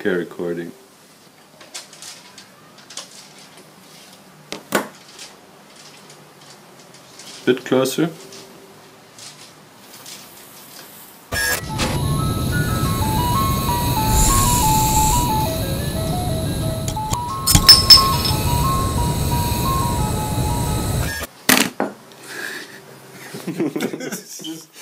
Okay, recording. Bit closer.